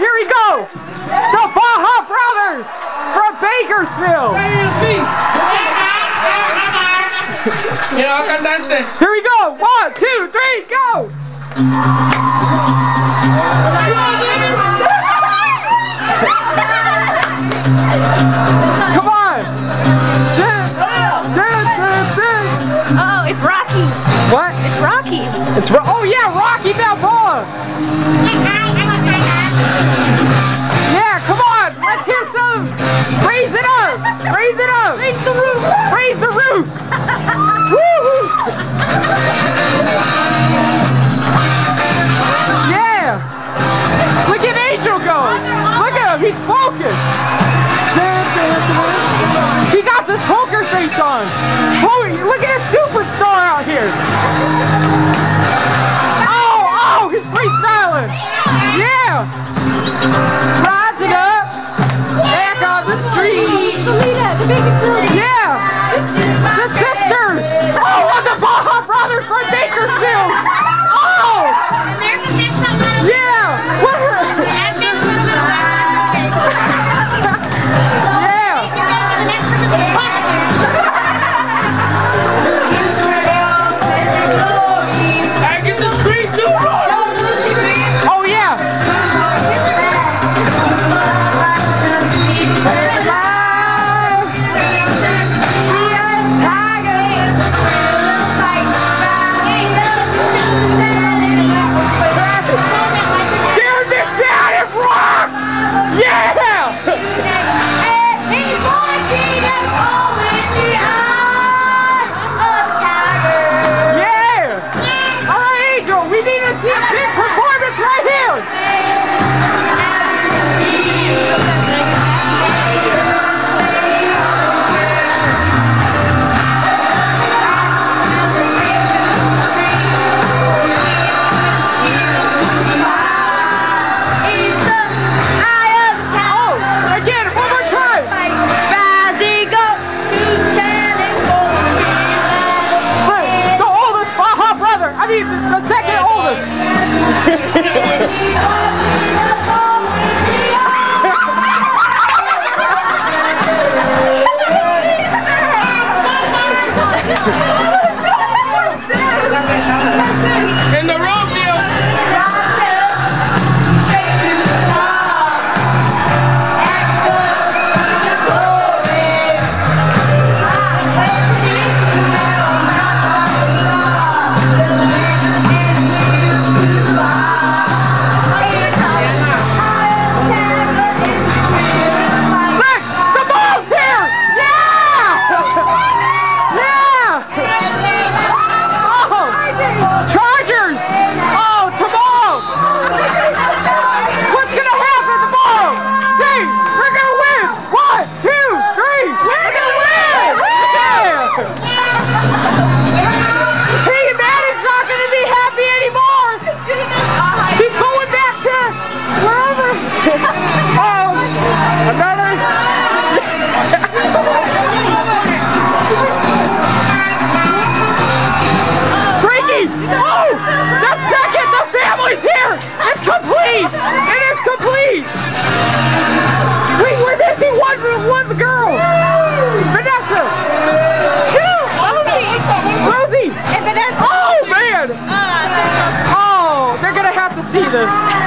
here we go. The Baja Brothers from Bakersfield. Mira, cantaste. Here we go. One, two, three, go. Come on. Oh, it's Rocky. What? It's Rocky. It's Ro- oh yeah, Rocky Balboa. Face on. Holy, look at a superstar out here. Oh, oh, he's freestyling. Yeah. Rising up. Back on the street. Yeah. The sister. Oh, what the Baja Brothers from Bakersfield. The second oldest. Oh! The second the family's here! It's complete! It is complete! Wait, we're missing one one girl! Vanessa! Two! Rosie! Oh man! Oh, they're gonna have to see this.